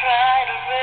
try to run.